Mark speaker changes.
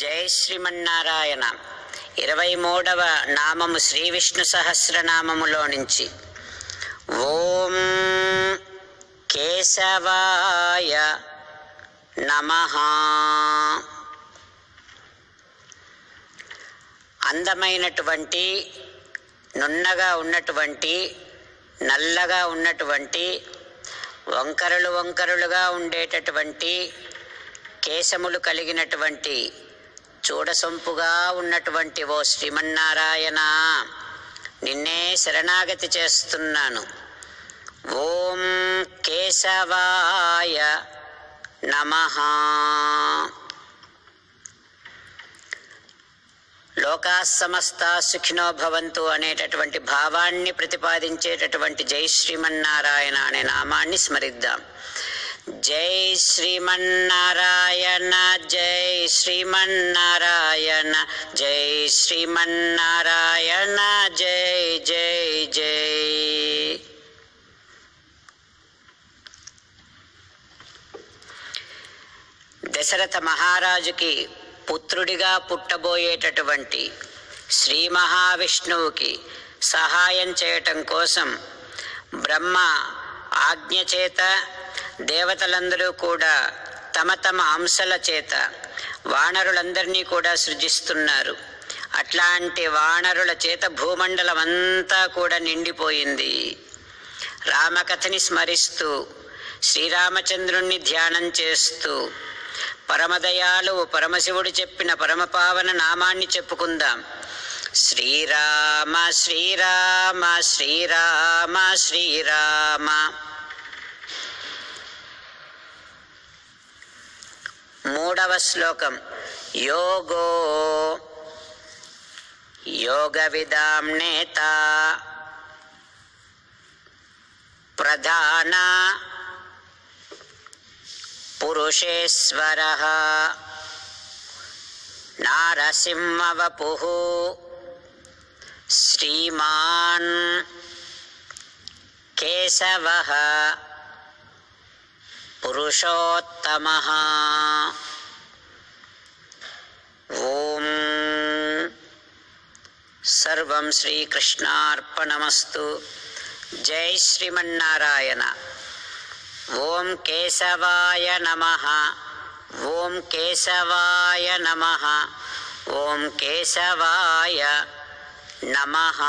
Speaker 1: జై శ్రీమన్నారాయణ. ఇరవై మూడవ నామము శ్రీ విష్ణు సహస్రనామములో నుంచి. ఓం కేశవాయ నమ. అందమైనటువంటి నున్నగా ఉన్నటువంటి నల్లగా ఉన్నటువంటి వంకరలు వంకరలుగా ఉండేటటువంటి కేశములు కలిగినటువంటి చూడసొంపుగా ఉన్నటువంటి ఓ శ్రీమన్నారాయణ నిన్నే శరణాగతి చేస్తున్నాను. ఓం కేశవాయ నమ. లోకా సమస్త సుఖినో భవంతు అనేటటువంటి భావాన్ని ప్రతిపాదించేటటువంటి జై శ్రీమన్నారాయణ అనే నామాన్ని స్మరిద్దాం. జై శ్రీమన్నారాయణ జై శ్రీమన్నారాయణ జై శ్రీమన్నారాయణ జై జై జై. దశరథ మహారాజుకి పుత్రుడిగా పుట్టబోయేటటువంటి శ్రీ మహావిష్ణువుకి సహాయం చేయటం కోసం బ్రహ్మ ఆజ్ఞ చేత దేవతలందరూ కూడా తమ తమ అంశల చేత వానరులందరినీ కూడా సృజిస్తున్నారు. అట్లాంటి వానరుల చేత భూమండలం అంతా కూడా నిండిపోయింది. రామకథని స్మరిస్తూ శ్రీరామచంద్రుణ్ణి ధ్యానం చేస్తూ పరమదయాలు పరమశివుడు చెప్పిన పరమపావన నామాన్ని చెప్పుకుందాం. శ్రీరామ శ్రీరామ శ్రీరామ శ్రీరామ. మూడవ శ్లోకం యోగో యోగ విదాం నేత ప్రధాన పురుషేశ్వర నారసింహవపు శ్రీమాన్ पुरुषोत्तमः। ॐ सर्वं श्रीकृष्णार्पणमस्तु। जय श्रीमन्नारायण। ॐ केशवाय नमः। ॐ केशवाय नमः। ॐ केशवाय नमः।